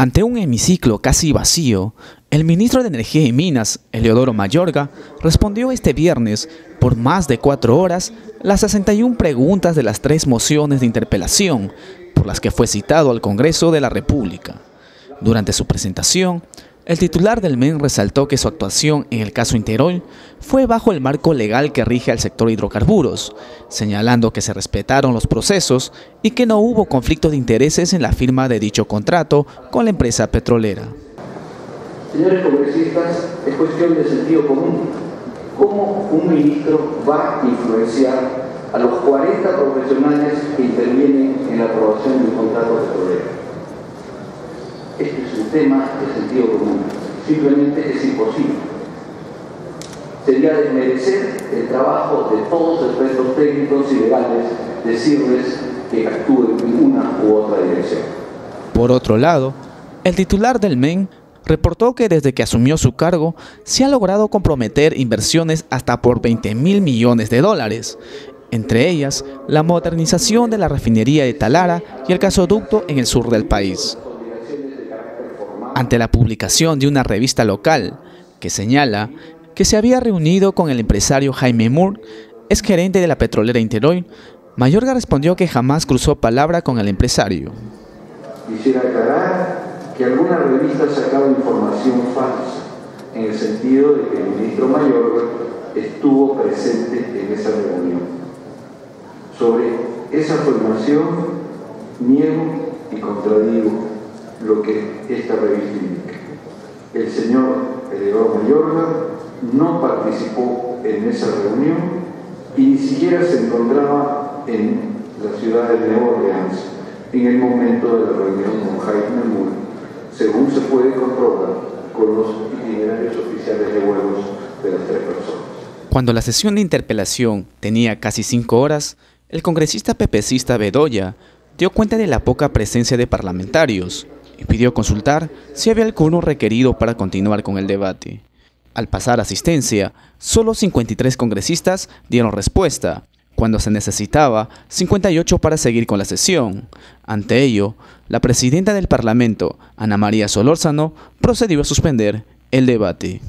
Ante un hemiciclo casi vacío, el ministro de Energía y Minas, Eleodoro Mayorga, respondió este viernes, por más de cuatro horas, las 61 preguntas de las tres mociones de interpelación por las que fue citado al Congreso de la República. Durante su presentación, el titular del MEN resaltó que su actuación en el caso Interol fue bajo el marco legal que rige al sector hidrocarburos, señalando que se respetaron los procesos y que no hubo conflicto de intereses en la firma de dicho contrato con la empresa petrolera. Señores congresistas, es cuestión de sentido común. ¿Cómo un ministro va a influenciar a los 40 profesionales que intervienen en la aprobación de un contrato petrolero? Este es un tema de sentido común. Simplemente es imposible. Sería desmerecer el trabajo de todos los expertos técnicos y legales decirles que actúen en una u otra dirección. Por otro lado, el titular del MEN reportó que desde que asumió su cargo se ha logrado comprometer inversiones hasta por 20 mil millones de dólares, entre ellas la modernización de la refinería de Talara y el gasoducto en el sur del país ante la publicación de una revista local que señala que se había reunido con el empresario Jaime Moore, ex gerente de la petrolera Interoil, Mayorga respondió que jamás cruzó palabra con el empresario. Quisiera aclarar que alguna revista sacado información falsa, en el sentido de que el ministro Mayorga estuvo presente en esa reunión. Sobre esa afirmación niego y contradigo lo que esta revista indica. El señor Eleodoro Mayorga no participó en esa reunión y ni siquiera se encontraba en la ciudad de Nueva Orleans en el momento de la reunión con Jaime Moore, según se puede comprobar con los itinerarios oficiales de vuelos de las tres personas. Cuando la sesión de interpelación tenía casi cinco horas, el congresista pepecista Bedoya dio cuenta de la poca presencia de parlamentarios, y pidió consultar si había alguno requerido para continuar con el debate. Al pasar asistencia, solo 53 congresistas dieron respuesta, cuando se necesitaba 58 para seguir con la sesión. Ante ello, la presidenta del Parlamento, Ana María Solórzano, procedió a suspender el debate.